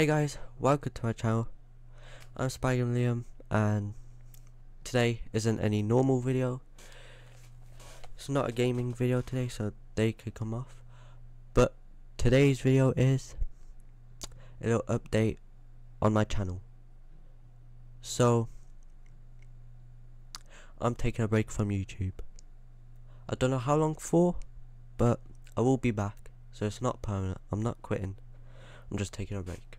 Hey guys, welcome to my channel. I'm Spygamer Liam and today isn't any normal video. It's not a gaming video today so they could come off. But today's video is a little update on my channel. So I'm taking a break from YouTube. I don't know how long for, but I will be back. So it's not permanent. I'm not quitting. I'm just taking a break.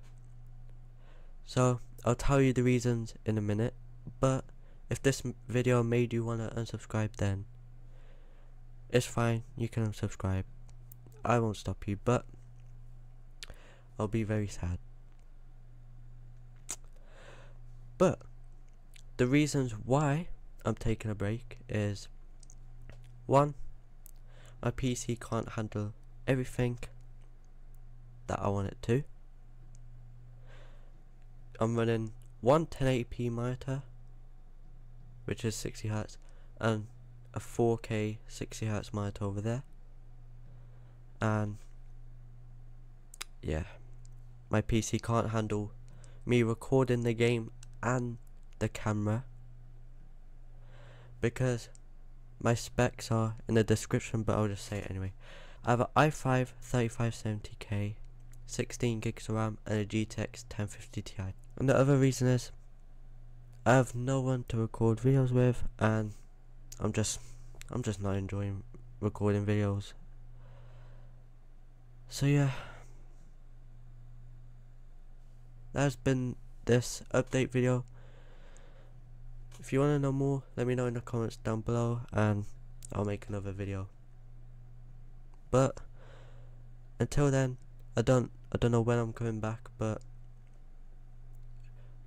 So I'll tell you the reasons in a minute. But if this video made you wanna unsubscribe, then it's fine. You can unsubscribe. I won't stop you, but I'll be very sad. But the reasons why I'm taking a break is one, my PC can't handle everything that I want it to. I'm running one 1080p monitor, which is 60 Hz, and a 4K 60 Hz monitor over there. And yeah, my PC can't handle me recording the game and the camera because my specs are in the description but I'll just say it anyway. I have an i5 3570K, 16 gigs of RAM and a GTX 1050 Ti. And the other reason is I have no one to record videos with and I'm just I'm just not enjoying recording videos. So yeah. That has been this update video. If you want to know more, let me know in the comments down below and I'll make another video. But until then, I don't I don't know when I'm coming back, but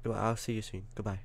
I'll see you soon. Goodbye.